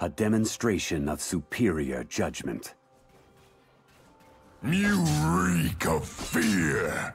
A demonstration of superior judgment. You reek of fear!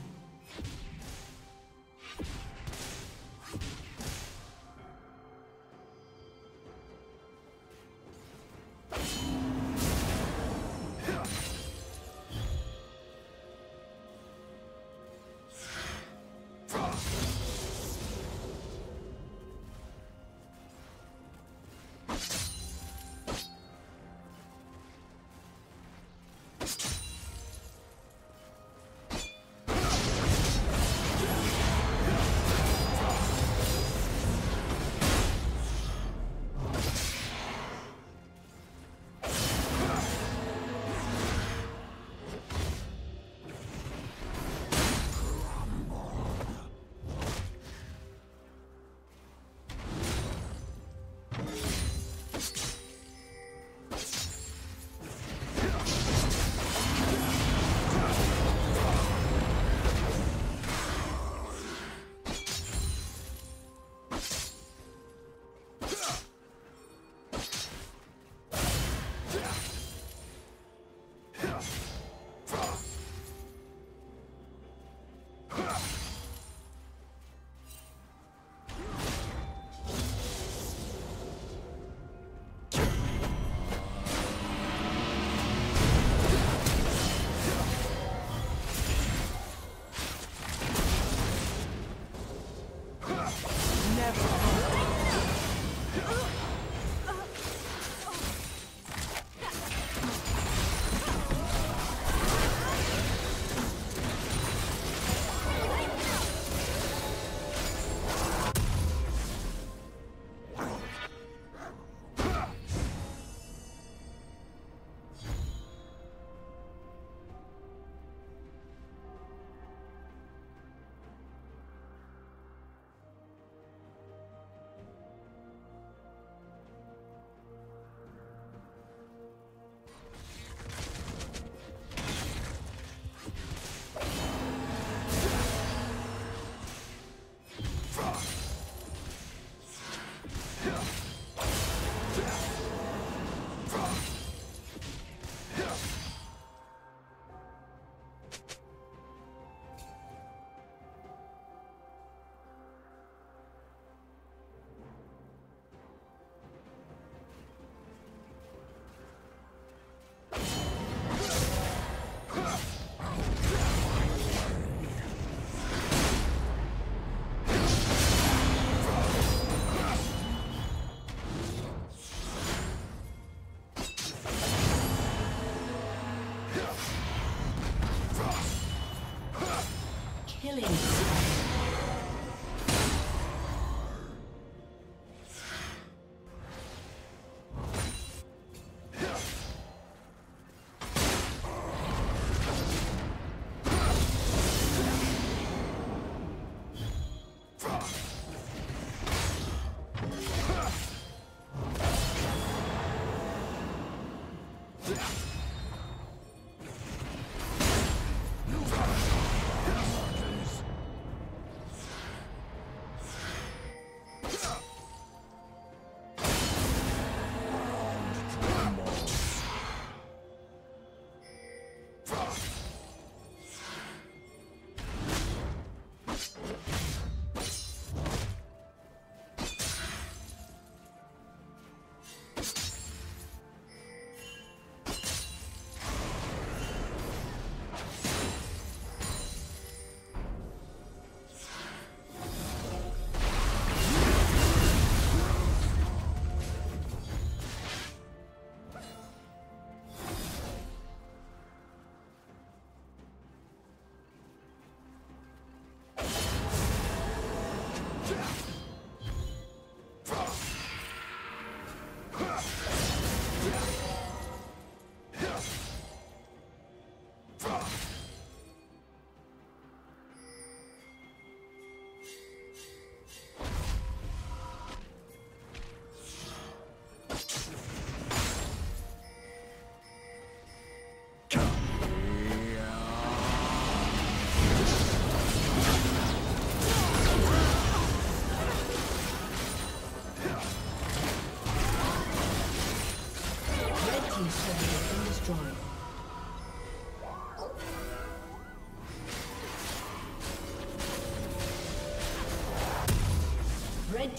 Killing.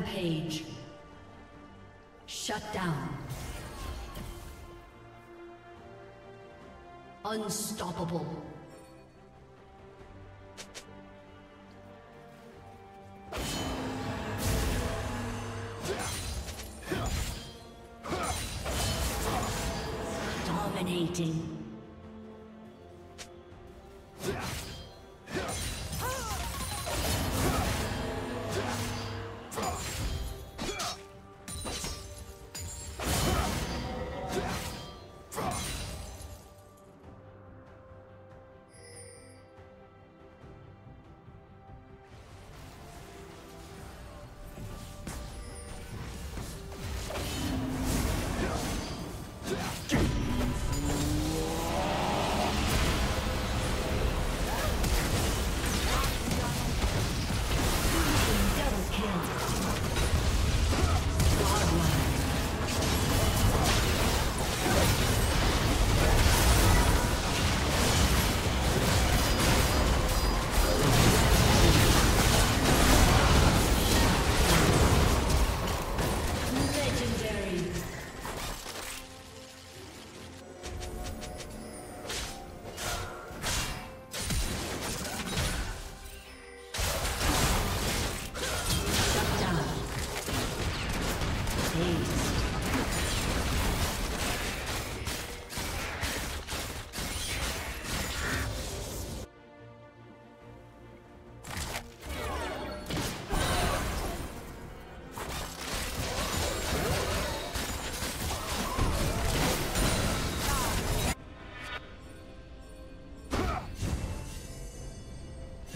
Rampage. Shut down. Unstoppable. Dominating.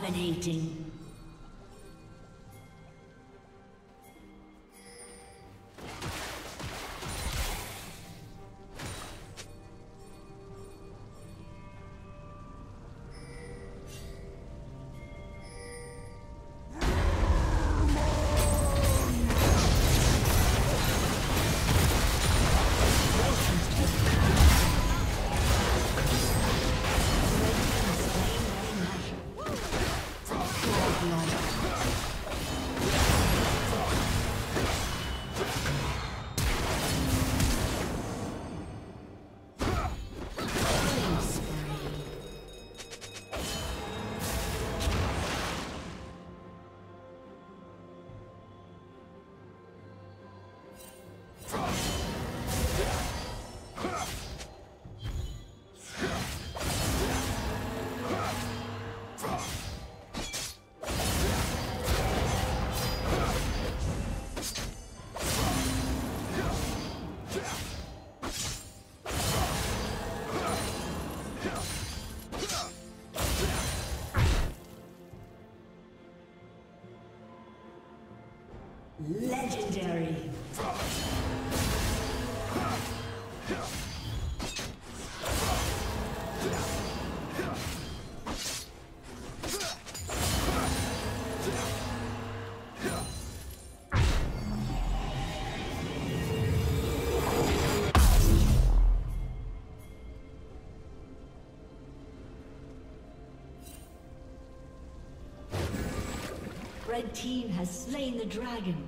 Dominating. Legendary. Red team has slain the dragon.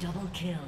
Double kill.